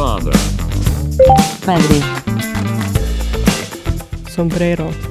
Padre. Padre. Sombrero.